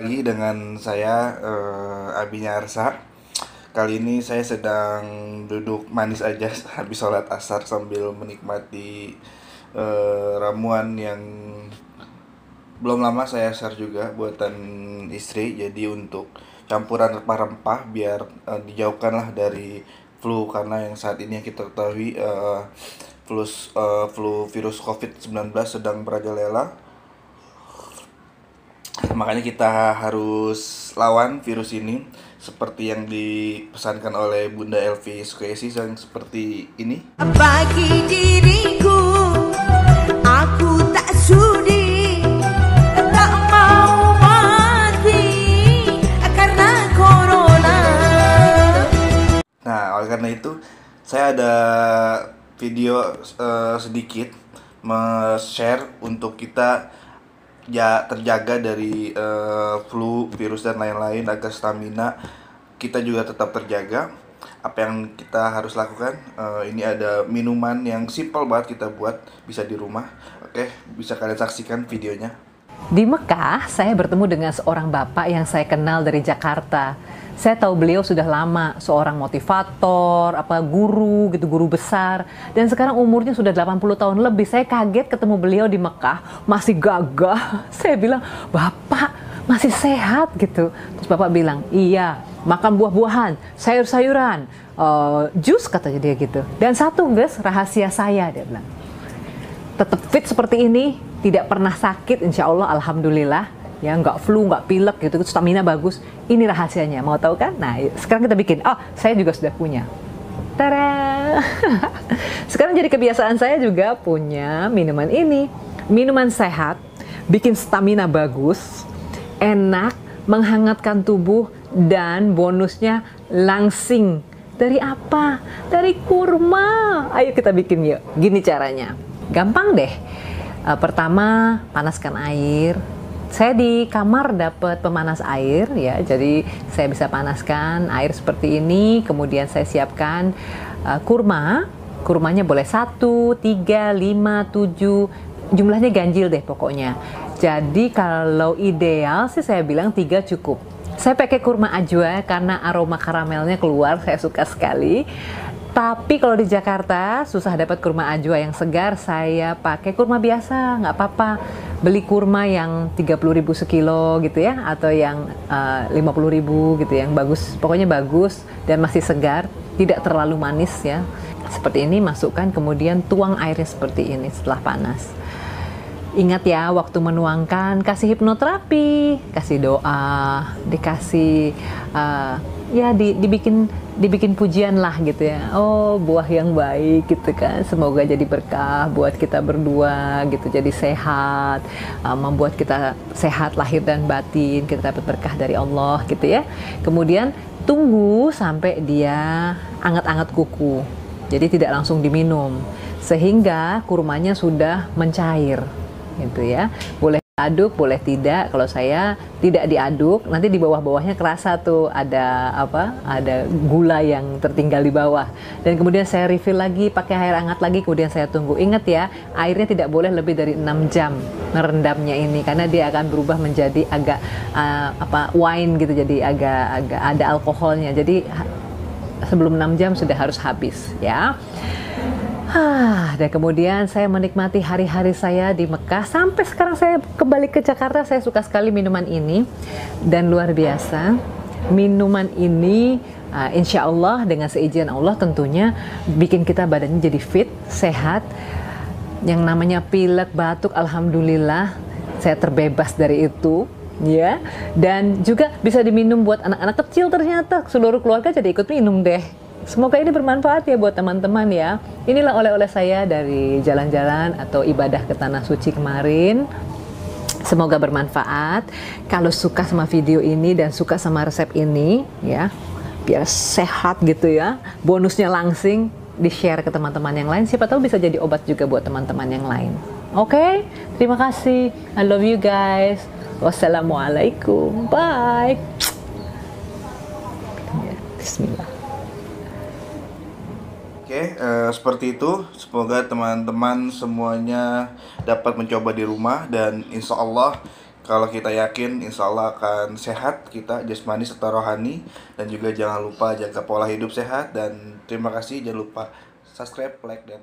Lagi dengan saya uh, Abi Nyarsa. Kali ini saya sedang duduk manis aja habis sholat asar sambil menikmati uh, ramuan yang belum lama saya share juga buatan istri. Jadi untuk campuran rempah-rempah biar uh, dijauhkanlah dari flu karena yang saat ini yang kita ketahui uh, flu uh, flu virus COVID-19 sedang merajalela makanya kita harus lawan virus ini seperti yang dipesankan oleh Bunda Elvi Sukesi yang seperti ini. Bagi diriku, aku tak sudi, tak mau mati karena corona. Nah, oleh karena itu saya ada video uh, sedikit share untuk kita ya terjaga dari uh, flu, virus dan lain-lain agar stamina kita juga tetap terjaga. Apa yang kita harus lakukan? Uh, ini ada minuman yang simple banget kita buat bisa di rumah. Oke, bisa kalian saksikan videonya. Di Mekah, saya bertemu dengan seorang bapak yang saya kenal dari Jakarta saya tahu beliau sudah lama seorang motivator, apa guru gitu, guru besar. Dan sekarang umurnya sudah 80 tahun lebih. Saya kaget ketemu beliau di Mekah, masih gagah. Saya bilang, "Bapak masih sehat gitu." Terus Bapak bilang, "Iya, makan buah-buahan, sayur-sayuran, uh, jus katanya dia gitu. Dan satu guys, rahasia saya dia bilang. Tetap fit seperti ini, tidak pernah sakit insya Allah alhamdulillah ya nggak flu nggak pilek gitu stamina bagus ini rahasianya mau tahu kan nah sekarang kita bikin oh saya juga sudah punya Tara sekarang jadi kebiasaan saya juga punya minuman ini minuman sehat bikin stamina bagus enak menghangatkan tubuh dan bonusnya langsing dari apa? Dari kurma. Ayo kita bikin yuk. Gini caranya. Gampang deh. Uh, pertama, panaskan air, saya di kamar dapat pemanas air ya, jadi saya bisa panaskan air seperti ini. Kemudian saya siapkan uh, kurma. Kurmanya boleh satu, tiga, lima, tujuh. Jumlahnya ganjil deh pokoknya. Jadi kalau ideal sih saya bilang tiga cukup. Saya pakai kurma ajwa karena aroma karamelnya keluar, saya suka sekali. Tapi kalau di Jakarta susah dapat kurma ajwa yang segar, saya pakai kurma biasa, nggak apa-apa. Beli kurma yang 30.000 sekilo gitu ya, atau yang uh, eh, 50.000 gitu yang bagus, pokoknya bagus dan masih segar, tidak terlalu manis ya. Seperti ini masukkan kemudian tuang airnya seperti ini setelah panas. Ingat ya, waktu menuangkan kasih hipnoterapi, kasih doa, dikasih uh, ya di, dibikin dibikin pujian lah gitu ya. Oh buah yang baik gitu kan. Semoga jadi berkah buat kita berdua gitu jadi sehat uh, membuat kita sehat lahir dan batin kita dapat berkah dari Allah gitu ya. Kemudian tunggu sampai dia anget-anget kuku. Jadi tidak langsung diminum. Sehingga kurmanya sudah mencair gitu ya. Boleh aduk boleh tidak? Kalau saya tidak diaduk nanti di bawah-bawahnya kerasa tuh ada apa ada gula yang tertinggal di bawah. Dan kemudian saya refill lagi pakai air hangat lagi kemudian saya tunggu. Ingat ya airnya tidak boleh lebih dari 6 jam merendamnya ini karena dia akan berubah menjadi agak uh, apa wine gitu jadi agak agak ada alkoholnya. Jadi sebelum 6 jam sudah harus habis ya Ah, dan kemudian saya menikmati hari-hari saya di Mekah. Sampai sekarang saya kembali ke Jakarta saya suka sekali minuman ini. Dan luar biasa minuman ini uh, insya Allah dengan seizin Allah tentunya bikin kita badannya jadi fit sehat. Yang namanya pilek batuk Alhamdulillah saya terbebas dari itu ya. Dan juga bisa diminum buat anak-anak kecil ternyata. Seluruh keluarga jadi ikut minum deh Semoga ini bermanfaat ya buat teman-teman ya. Inilah oleh-oleh saya dari jalan-jalan atau ibadah ke tanah suci kemarin. Semoga bermanfaat. Kalau suka sama video ini dan suka sama resep ini ya, biar sehat gitu ya. Bonusnya langsing di-share ke teman-teman yang lain. Siapa tahu bisa jadi obat juga buat teman-teman yang lain. Oke, okay? terima kasih. I love you guys. Wassalamualaikum. Bye. Bismillah. Oke, uh, seperti itu. Semoga teman-teman semuanya dapat mencoba di rumah dan insya Allah Kalau kita yakin insya Allah akan sehat kita jasmani serta rohani dan juga jangan lupa jaga pola hidup sehat dan terima kasih jangan lupa subscribe, like dan.